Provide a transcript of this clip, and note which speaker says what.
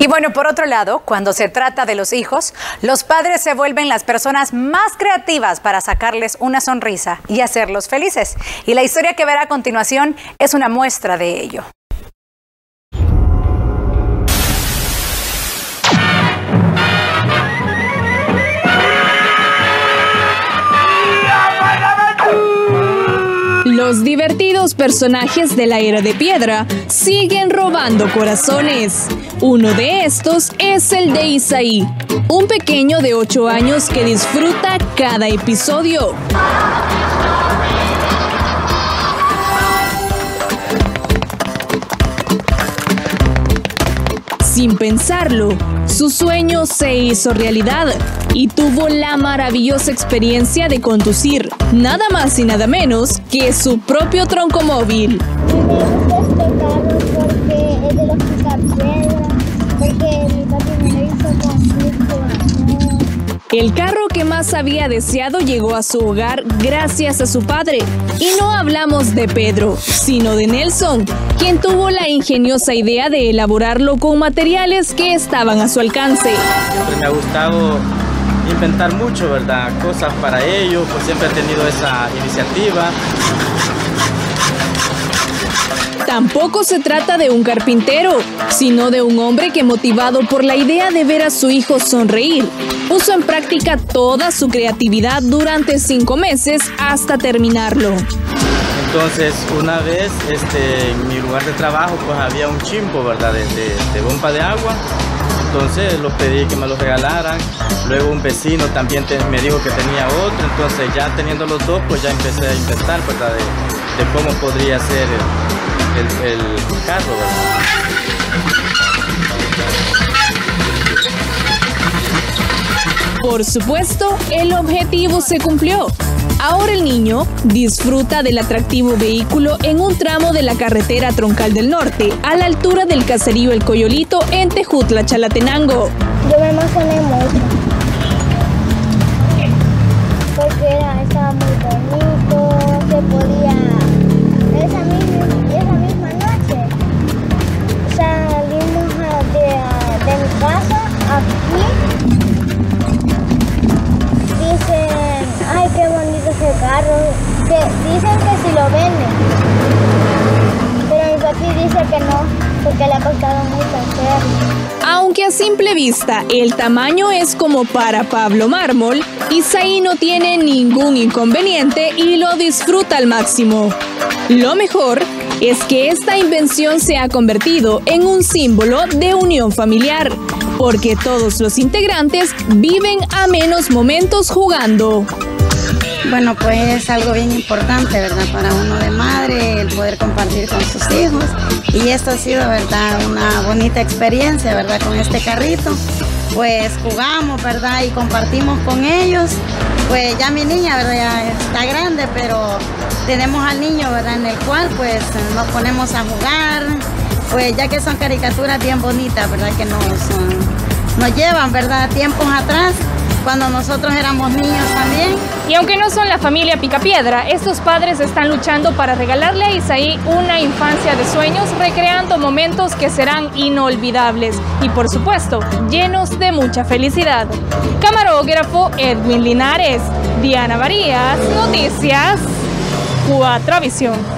Speaker 1: Y bueno, por otro lado, cuando se trata de los hijos, los padres se vuelven las personas más creativas para sacarles una sonrisa y hacerlos felices. Y la historia que verá a continuación es una muestra de ello.
Speaker 2: Los divertidos personajes de la era de piedra siguen robando corazones. Uno de estos es el de Isaí, un pequeño de 8 años que disfruta cada episodio. Sin pensarlo, su sueño se hizo realidad y tuvo la maravillosa experiencia de conducir nada más y nada menos que su propio troncomóvil. El carro que más había deseado llegó a su hogar gracias a su padre. Y no hablamos de Pedro, sino de Nelson, quien tuvo la ingeniosa idea de elaborarlo con materiales que estaban a su alcance.
Speaker 3: Siempre me ha gustado inventar mucho, ¿verdad? Cosas para ellos, pues siempre he tenido esa iniciativa.
Speaker 2: Tampoco se trata de un carpintero, sino de un hombre que motivado por la idea de ver a su hijo sonreír, puso en práctica toda su creatividad durante cinco meses hasta terminarlo.
Speaker 3: Entonces, una vez este, en mi lugar de trabajo, pues había un chimpo, ¿verdad? De, bomba de agua. Entonces lo pedí que me lo regalaran. Luego un vecino también me dijo que tenía otro. Entonces ya teniendo los dos, pues ya empecé a inventar, ¿verdad? De, de cómo podría ser el, el, carro,
Speaker 2: Por supuesto, el objetivo se cumplió. Ahora el niño disfruta del atractivo vehículo en un tramo de la carretera troncal del norte, a la altura del caserío El Coyolito en Tejutla, Chalatenango.
Speaker 4: Yo me emocioné mucho. Que dicen que si lo venden, pero mi papi dice que no, porque le ha costado mucho hacerlo.
Speaker 2: Aunque a simple vista el tamaño es como para Pablo Mármol, Isaí no tiene ningún inconveniente y lo disfruta al máximo. Lo mejor es que esta invención se ha convertido en un símbolo de unión familiar, porque todos los integrantes viven a menos momentos jugando.
Speaker 5: Bueno, pues es algo bien importante, ¿verdad? Para uno de madre, el poder compartir con sus hijos. Y esto ha sido, ¿verdad? Una bonita experiencia, ¿verdad? Con este carrito. Pues jugamos, ¿verdad? Y compartimos con ellos. Pues ya mi niña, ¿verdad? Ya está grande, pero tenemos al niño, ¿verdad? En el cual pues nos ponemos a jugar. Pues ya que son caricaturas bien bonitas, ¿verdad? Que nos, nos llevan, ¿verdad? Tiempos atrás cuando nosotros éramos niños también.
Speaker 2: Y aunque no son la familia Picapiedra, estos padres están luchando para regalarle a Isaí una infancia de sueños, recreando momentos que serán inolvidables y por supuesto llenos de mucha felicidad. Camarógrafo Edwin Linares, Diana Varías, Noticias, Cuatro Visión.